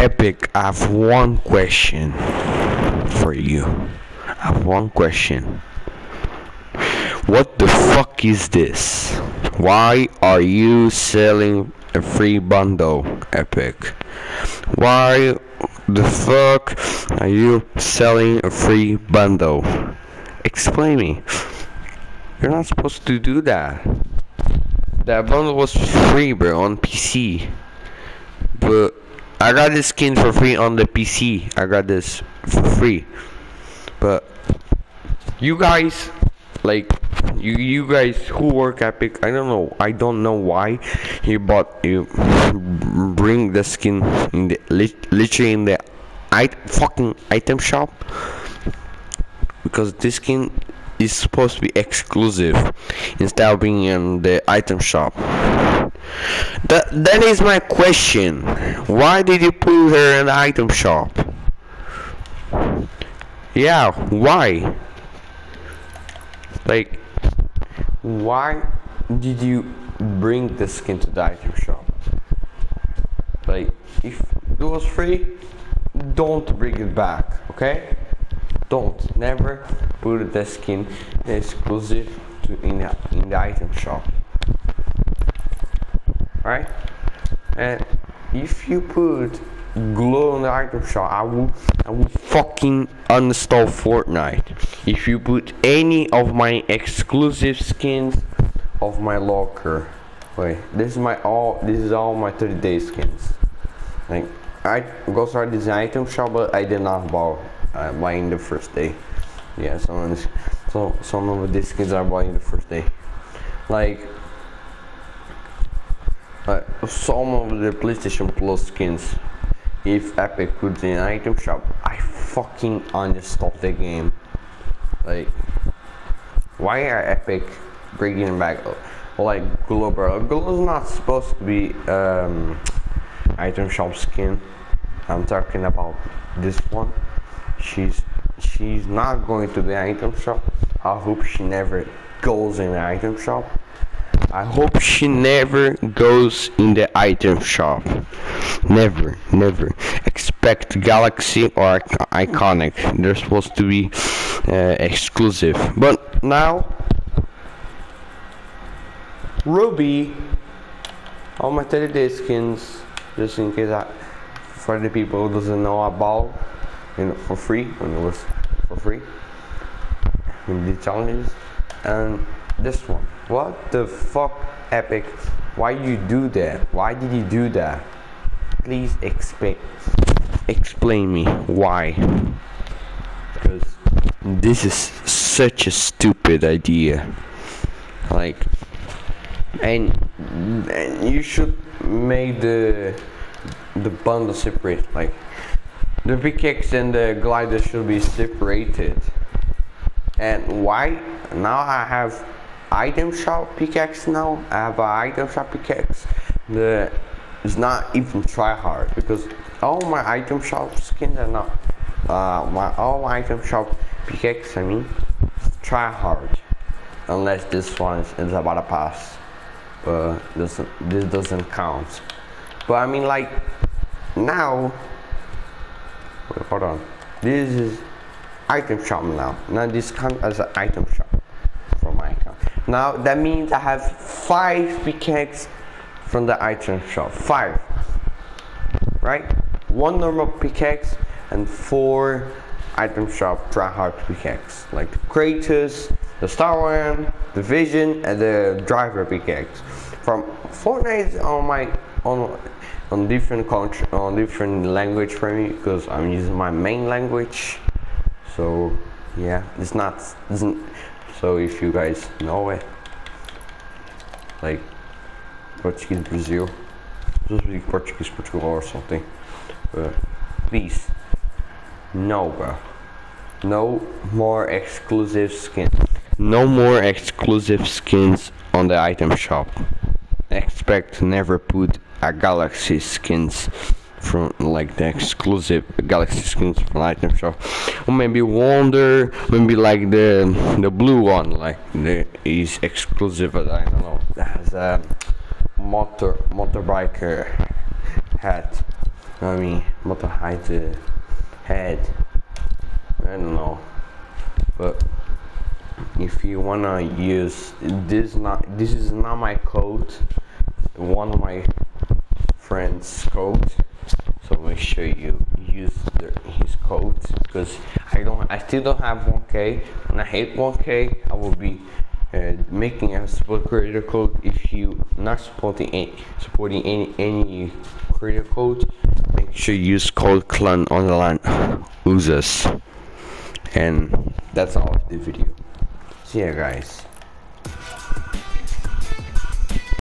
Epic, I have one question for you. I have one question. What the fuck is this? Why are you selling a free bundle, Epic? Why the fuck are you selling a free bundle? Explain me. You're not supposed to do that. That bundle was free, bro, on PC. But I got this skin for free on the PC. I got this for free. But you guys, like, you you guys who work Epic, I don't know. I don't know why you bought you bring the skin in the literally in the I fucking item shop because this skin is supposed to be exclusive instead of being in the item shop. That that is my question. Why did you put her in the item shop? Yeah, why? Like, why did you bring the skin to the item shop? Like, if it was free, don't bring it back, okay? Don't never put the skin exclusive to in the, in the item shop. Right? And if you put glow on the item shop, I will I will fucking uninstall Fortnite. If you put any of my exclusive skins of my locker. Wait, this is my all this is all my 30 day skins. Like I go start this item shop but I did not buy uh, buying the first day. Yeah, some so some of these skins are buying the first day. Like uh, some of the PlayStation Plus skins, if Epic puts in an item shop, I fucking uninstall the game. Like, why are Epic bringing back like Global? Is not supposed to be um, item shop skin. I'm talking about this one. She's she's not going to the item shop. I hope she never goes in the item shop. I hope she never goes in the item shop. Never, never. Expect Galaxy or Iconic. They're supposed to be uh, exclusive. But now, Ruby, all my 30 day skins, just in case I, for the people who doesn't know about, you know, for free, when it was for free, in the challenges, and this one. What the fuck, Epic? Why you do that? Why did you do that? Please explain. Explain me why. Because this is such a stupid idea. Like, and, and you should make the the bundle separate. Like, the pickaxe and the glider should be separated. And why? Now I have item shop pickaxe now. I have an item shop pickaxe. The not even try hard because all my item shop skins are not uh my all my item shop pickaxe I mean try hard unless this one is, about a pass but this this doesn't count but I mean like now wait, hold on this is item shop now now this count as an item shop now that means I have five pickaxe from the item shop. Five. Right? One normal pickaxe and four item shop tryhard pickaxe. Like the Kratos, the Star Wand, the Vision, and the Driver pickaxe. From Fortnite on my on on different country on different language for me because I'm using my main language. So yeah, it's not isn't so if you guys know it like Portuguese Brazil. Just Portuguese Portugal or something. But please, no, bro. No more exclusive skins. No more exclusive skins on the item shop. Expect never put a galaxy skins from like the exclusive galaxy skins from item shop or maybe wonder maybe like the the blue one like the is exclusive i don't know. That has a motor motorbiker hat I mean, about to hide head. I don't know, but if you wanna use this, not this is not my coat One of my friends' code, so make sure you use his code because I don't, I still don't have 1K. When I hit 1K, I will be uh, making a support creator code if you not supporting any, supporting any any creator code. Make sure you use code clan on the line users. And that's all of the video. See ya guys